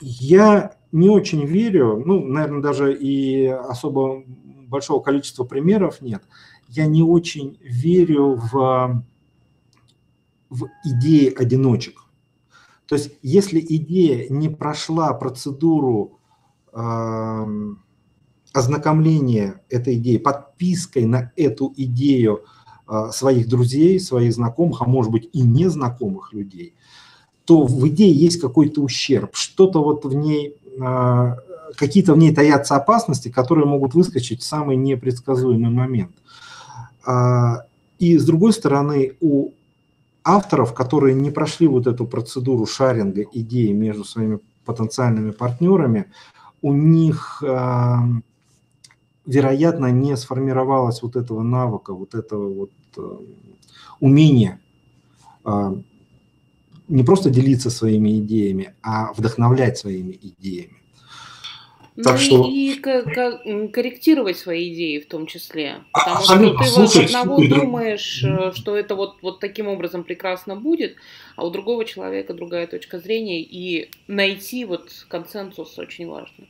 Я не очень верю, ну, наверное, даже и особо большого количества примеров нет. Я не очень верю в, в идеи одиночек. То есть, если идея не прошла процедуру э, ознакомления этой идеи, подпиской на эту идею э, своих друзей, своих знакомых, а может быть и незнакомых людей, то в идее есть какой-то ущерб, что-то вот в ней, э, какие-то в ней таятся опасности, которые могут выскочить в самый непредсказуемый момент. Э, и с другой стороны, у авторов, которые не прошли вот эту процедуру шаринга идеи между своими потенциальными партнерами, у них, э, вероятно, не сформировалось вот этого навыка, вот этого вот э, умения не просто делиться своими идеями, а вдохновлять своими идеями. Так ну что... и корректировать свои идеи в том числе. Потому Абсолютно. что ты вот одного слушай, думаешь, да. что это вот, вот таким образом прекрасно будет, а у другого человека другая точка зрения, и найти вот консенсус очень важно.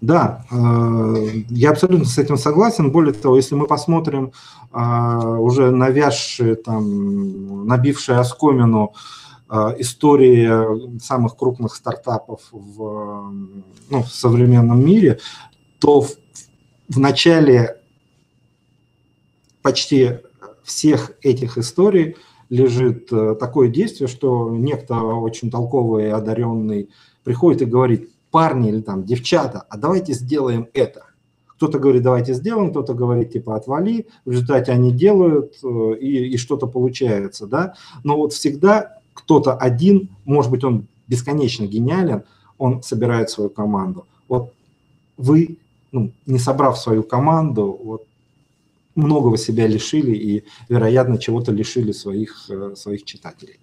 Да, э, я абсолютно с этим согласен. Более того, если мы посмотрим э, уже навязшие, там, набившие оскомину Э, истории самых крупных стартапов в, ну, в современном мире, то в, в начале почти всех этих историй лежит э, такое действие, что некто очень толковый и одаренный приходит и говорит, парни или там девчата, а давайте сделаем это. Кто-то говорит, давайте сделаем, кто-то говорит, типа, отвали. В результате они делают, э, и, и что-то получается, да. Но вот всегда кто-то один, может быть, он бесконечно гениален, он собирает свою команду. Вот вы, ну, не собрав свою команду, вот многого себя лишили и, вероятно, чего-то лишили своих, э, своих читателей.